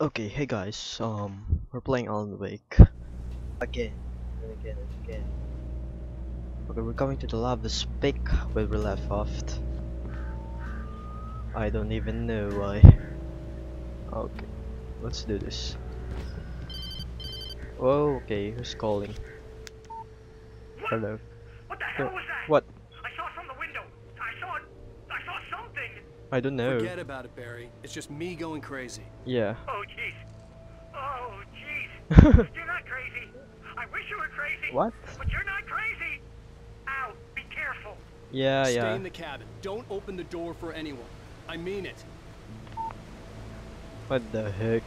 Okay, hey guys, um, we're playing Alan Wake again and again and again. Okay, we're coming to the Lover's Peak where we left off. I don't even know why. Okay, let's do this. Whoa, okay, who's calling? Hello. What the hell was that? What? I saw from the window. I saw I saw something. I don't know. Forget about it, Barry. It's just me going crazy. Yeah. Oh jeez. Oh jeez. you're not crazy. I wish you were crazy. what? But you're not crazy. Ow. Be careful. Yeah, Stay yeah. in the cabin. Don't open the door for anyone. I mean it. What the heck?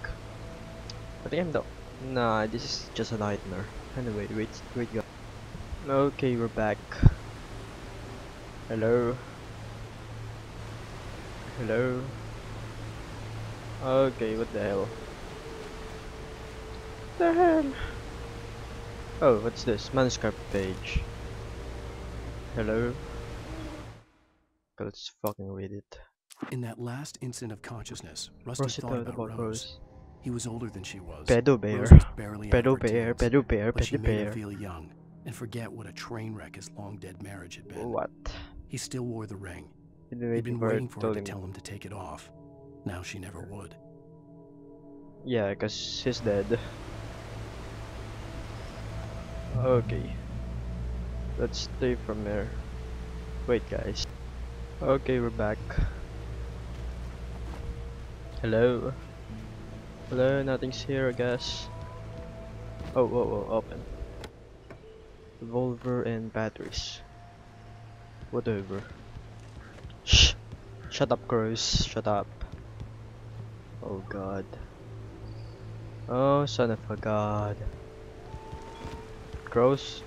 I think I'm the. Nah, this is just a nightmare. Anyway, wait, wait, go. Okay, we're back. Hello. Hello. Okay, what the hell? The hell? Oh, what's this? Manuscript page. Hello. Let's fucking read it. In that last instant of consciousness, Rusty, Rusty thought about, about Rose. Rose. He was older than she was. Pedo bear. Rose was barely out of Pedo bear, pedo bear, but she pedo made bear. feel young and forget what a train wreck his long dead marriage had been. What? He still wore the ring. You've been He'd waiting been for her waiting for her to tell him to take it off. Now she never would. Yeah, cause he's dead. Okay. Let's stay from there. Wait, guys. Okay, we're back. Hello. Hello, nothing's here, I guess. Oh, whoa, whoa, open. Revolver and batteries. Whatever. Shut up, Cruz. Shut up. Oh god. Oh, son of a god. Gross.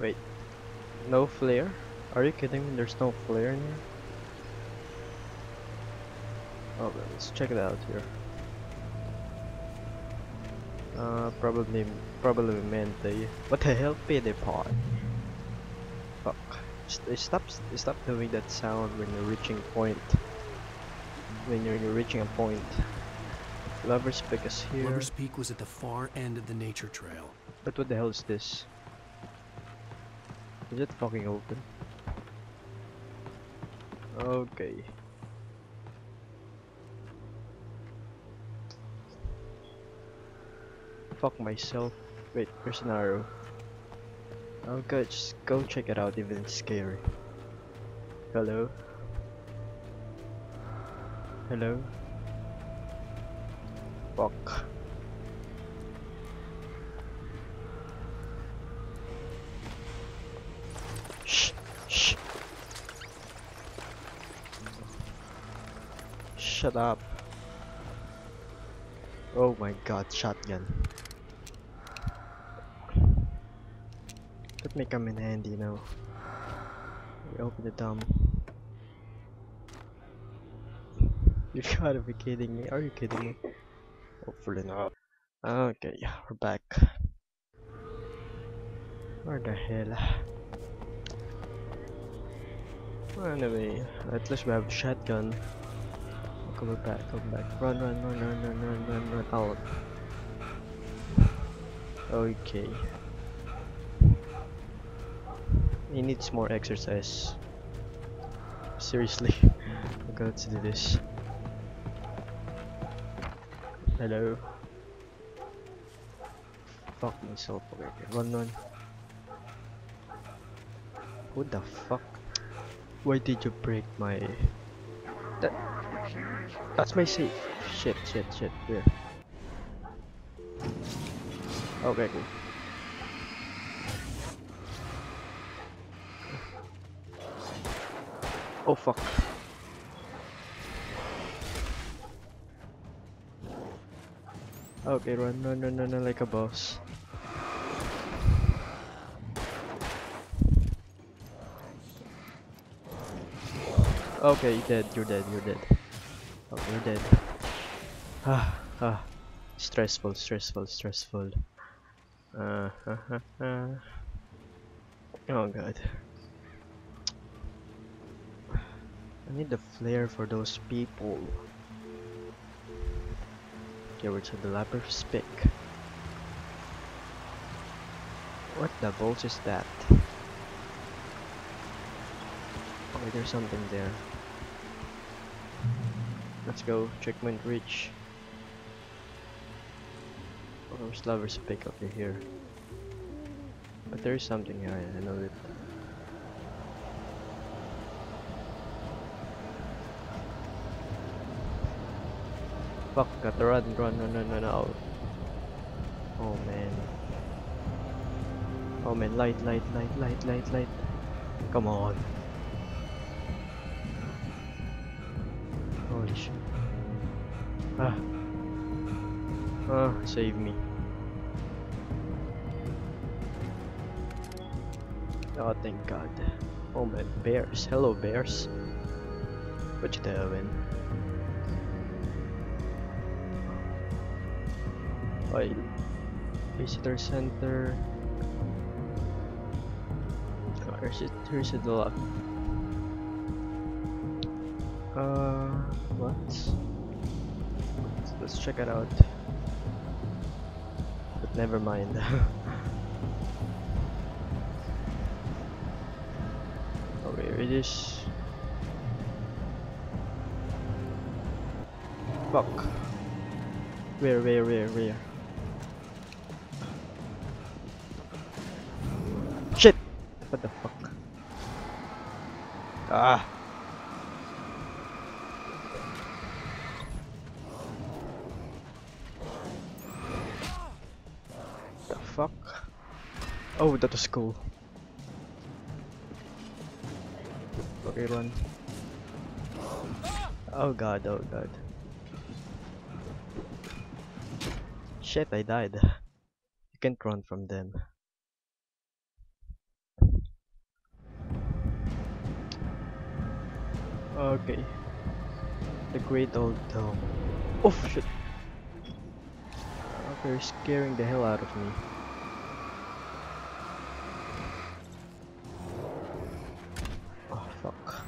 Wait. No flare? Are you kidding me? There's no flare in here? Oh, let's check it out here. Uh, probably, probably Mente. What the hell, pod? Fuck. St stop, stop doing that sound when you're reaching point. When you're, you're reaching a point. Lover's Peak is here. Lover's Peak was at the far end of the nature trail. But what the hell is this? Is it fucking open? Okay. Fuck myself. Wait, there's an arrow. Oh god, just go check it out even it's scary. Hello? Hello? Fuck. Shh, shh. Shut up. Oh my god, shotgun. Let me come in handy now. We open the dumb. You gotta be kidding me. Are you kidding me? Hopefully not. Okay, we're back. Where the hell? Well, Anyway, at least we have shotgun. Come back, come back. Run, run, run, run, run, run, run, run out. Okay. He needs more exercise. Seriously. okay, let's do this. Hello. Fuck myself. Okay, run, run. What the fuck? Why did you break my... That... That's my safe. Shit, shit, shit. Where? Okay, cool. Oh fuck. Okay, run, run, run, run, run like a boss. Okay, you're dead, you're dead, you're dead. Oh, you're dead. Ah, ah. Stressful, stressful, stressful. Uh, uh, uh, uh. Oh god. I need the flare for those people. Keywords of the Lapper's Pick. What the balls is that? Oh, there's something there. Let's go, checkpoint reach. Oh, there's Lover's Pick over here. But there is something here, I know it. Fuck, gotta run, run, run, run, run out. Oh man. Oh man, light, light, light, light, light, light. Come on. Holy shit. Ah. Ah, save me. Oh, thank God. Oh man, bears. Hello, bears. What you doing? Visitor center. Oh, here's it. Here's it. Lock. Uh, what? Let's, let's check it out. But never mind. oh, here it is. Fuck. Where, where, where, where? What the fuck? Ah! The fuck? Oh, that was cool. Okay, run. Oh god, oh god. Shit, I died. You can't run from them. Okay. The Great Old Dome. Oh shit! Okay, you're scaring the hell out of me. Oh fuck.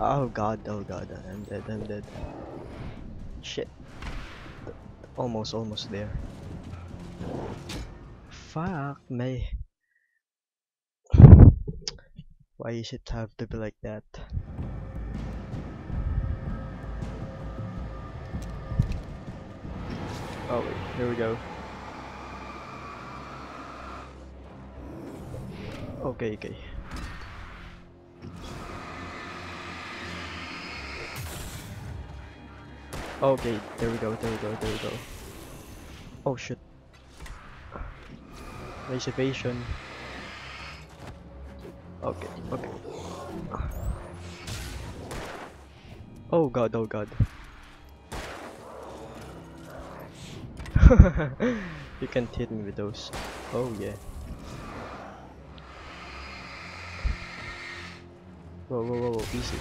Oh god, oh god, I'm dead, I'm dead. Shit. Almost, almost there. Fuck me. Why is it have to be like that? Oh wait, here we go. Okay, okay. Okay, there we go, there we go, there we go. Oh shit. Reservation. Okay, okay. Oh god, oh god. you can't hit me with those. Oh yeah. Whoa, whoa, whoa, whoa, easy.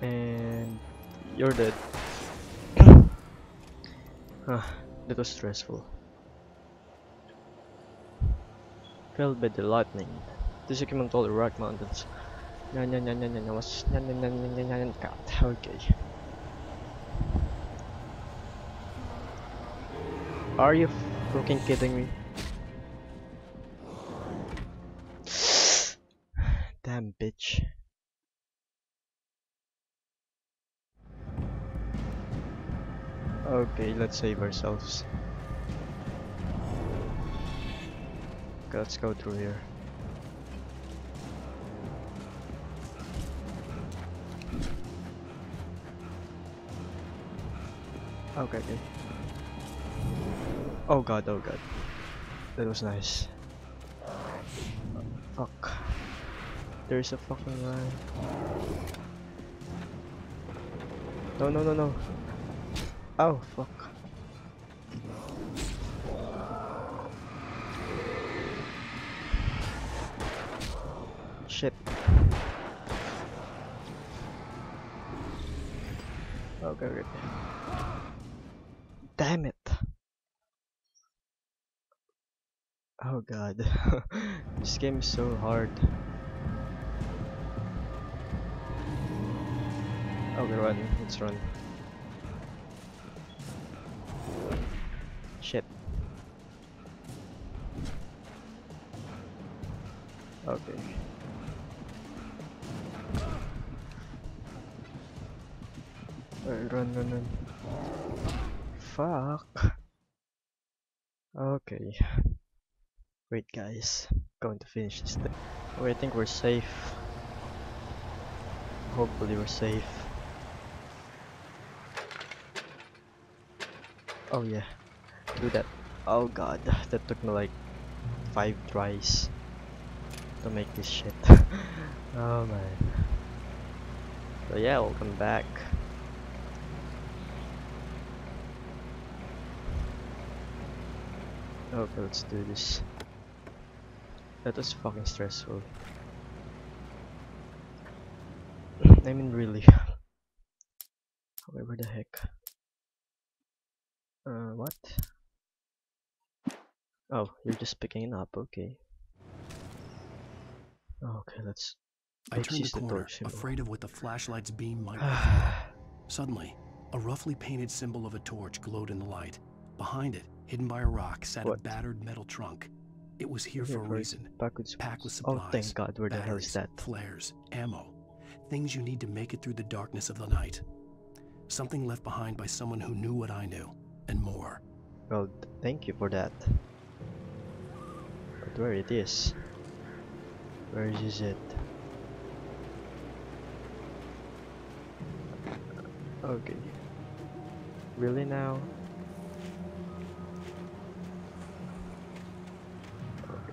And you're dead. ah, that was stressful. Felled by the lightning. This document all the rock mountains. Nyan nyan. Okay. Are you fucking kidding me? Damn bitch. Okay, let's save ourselves. Okay, let's go through here. Okay, okay. Oh god, oh god. That was nice. Fuck. There's a fucking line. No, no, no, no. Oh, fuck. Shit. Okay, okay. Damn it. Oh god. this game is so hard. Oh, okay, run. Let's run. Shit. Okay. Run, run, run. Fuck. Okay. Wait, guys. Going to finish this thing. I think we're safe. Hopefully, we're safe. Oh, yeah. Do that. Oh, god. That took me like five tries to make this shit. oh, man. So, yeah, welcome back. Okay, let's do this. That was fucking stressful. I mean, really. Where the heck? Uh, what? Oh, you're just picking it up, okay. Okay, let's. I turned the corner, torch afraid of what the flashlight's beam might reveal. Suddenly, a roughly painted symbol of a torch glowed in the light. Behind it, hidden by a rock, sat a battered metal trunk. It was here for a reason. Packed with Oh, supplies, thank God, where the hell is that? Flares, ammo. Things you need to make it through the darkness of the night. Something left behind by someone who knew what I knew, and more. Well, thank you for that. But where it is? Where is it? Okay. Really now?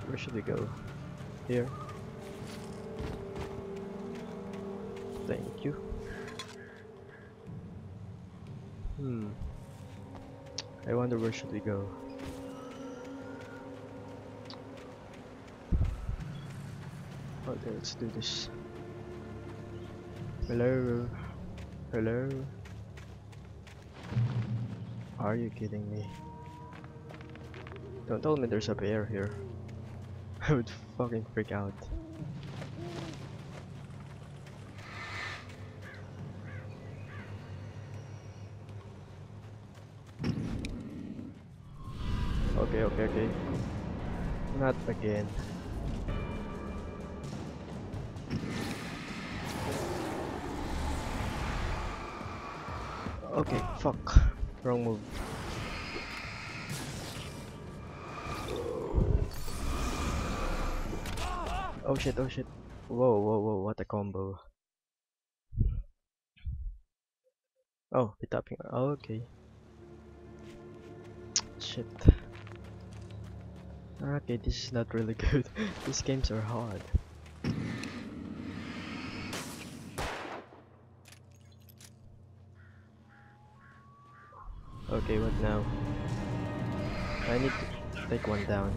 Where should we go? Here? Thank you. Hmm. I wonder where should we go? Okay, let's do this. Hello? Hello? Are you kidding me? Don't tell me there's a bear here. I would fucking freak out. Okay, okay, okay. Not again. Okay, fuck. Wrong move. Oh shit, oh shit. Whoa, whoa, whoa, what a combo. Oh, we tapping. Oh, okay. Shit. Okay, this is not really good. These games are hard. Okay, what now? I need to take one down.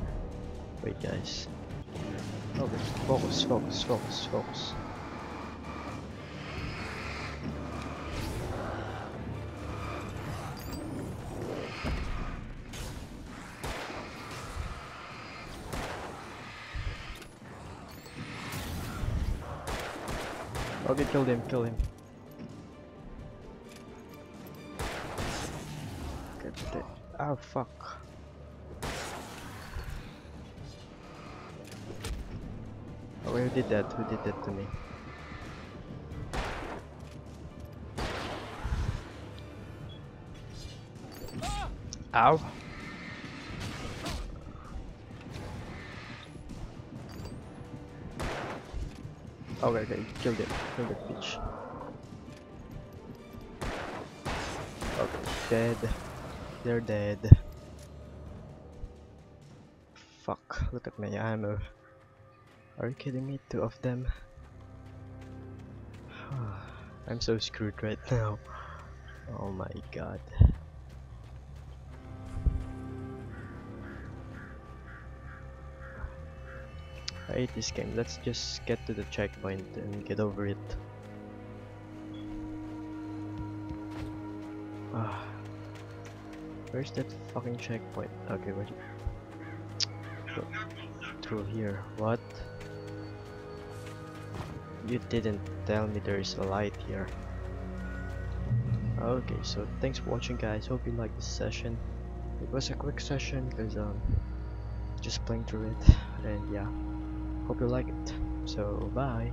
Wait, guys. Okay, focus, focus, focus, focus. Okay, kill him, kill him. Get the oh fuck. Oh, who did that? Who did that to me? Ow! Oh, okay, okay, kill it, kill that bitch. Okay, dead. They're dead. Fuck, look at me, I'm ammo. Are you kidding me? Two of them? I'm so screwed right now. Oh my god. I hate this game. Let's just get to the checkpoint and get over it. Ah. Where's that fucking checkpoint? Okay, wait. Through here. What? You didn't tell me there is a light here. Okay, so thanks for watching guys. Hope you liked this session. It was a quick session because um just playing through it and yeah. Hope you like it. So bye.